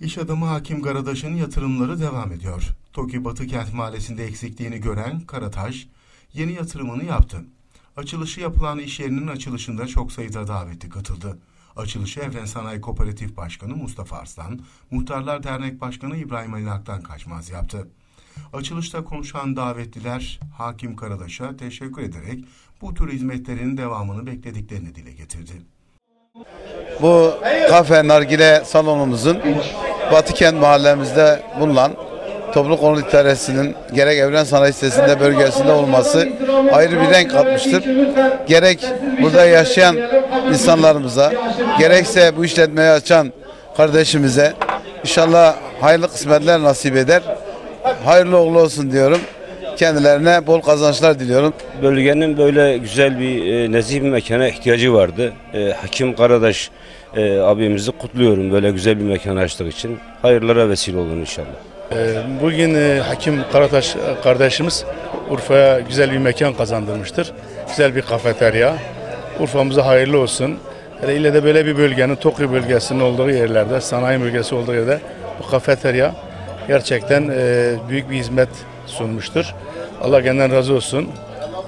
İş adamı Hakim Karadaş'ın yatırımları devam ediyor. TOKİ Batı Kent Mahallesi'nde eksikliğini gören Karataş, yeni yatırımını yaptı. Açılışı yapılan iş yerinin açılışında çok sayıda davetli katıldı. Açılışı Evren Sanayi Kooperatif Başkanı Mustafa Arslan, Muhtarlar Dernek Başkanı İbrahim Ali Ak'tan kaçmaz yaptı. Açılışta konuşan davetliler Hakim Karadaş'a teşekkür ederek bu tür hizmetlerin devamını beklediklerini dile getirdi. Bu kafe nargile salonumuzun Batıkent mahallemizde bulunan Toplu Konut İdaresi'nin gerek Evren Sanayi Sitesi'nde bölgesinde olması ayrı bir renk katmıştır. Gerek burada yaşayan insanlarımıza, gerekse bu işletmeyi açan kardeşimize inşallah hayırlı kısmetler nasip eder. Hayırlı uğurlu olsun diyorum. Kendilerine bol kazançlar diliyorum. Bölgenin böyle güzel bir e, nezih bir mekana ihtiyacı vardı. E, Hakim Karadaş e, abimizi kutluyorum böyle güzel bir mekan açtığı için. Hayırlara vesile olun inşallah. Ee, Bugün e, Hakim Karataş e, kardeşimiz Urfa'ya güzel bir mekan kazandırmıştır. Güzel bir kafeterya. Urfa'mıza hayırlı olsun. Hele ile de böyle bir bölgenin, Tokyo bölgesinin olduğu yerlerde, sanayi bölgesi olduğu yerde bu kafeterya gerçekten e, büyük bir hizmet sunmuştur. Allah kendinden razı olsun.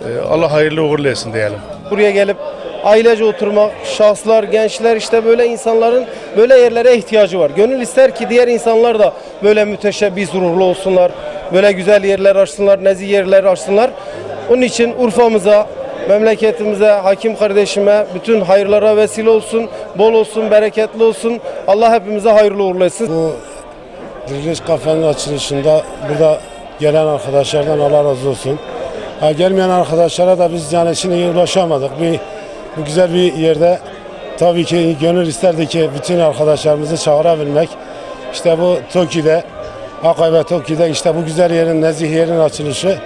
E, Allah hayırlı uğurlu etsin diyelim. buraya gelip ailece oturmak, şahslar, gençler işte böyle insanların böyle yerlere ihtiyacı var. Gönül ister ki diğer insanlar da böyle müteşebbis ruhlu olsunlar. Böyle güzel yerler açsınlar, nezih yerler açsınlar. Onun için Urfa'mıza, memleketimize, hakim kardeşime bütün hayırlara vesile olsun, bol olsun, bereketli olsun. Allah hepimize hayırlı uğurlu etsin. Bu Diriliş Kafe'nin açılışında burada gelen arkadaşlardan Allah razı olsun. Ha, gelmeyen arkadaşlara da biz yani şimdi ulaşamadık. Bir, bu güzel bir yerde tabii ki gönül isterdi ki bütün arkadaşlarımızı çağırabilmek. İşte bu Toki'de, Akay ve Toki'de işte bu güzel yerin, nezih yerin açılışı.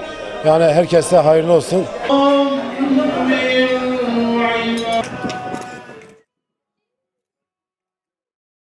Yani herkese hayırlı olsun.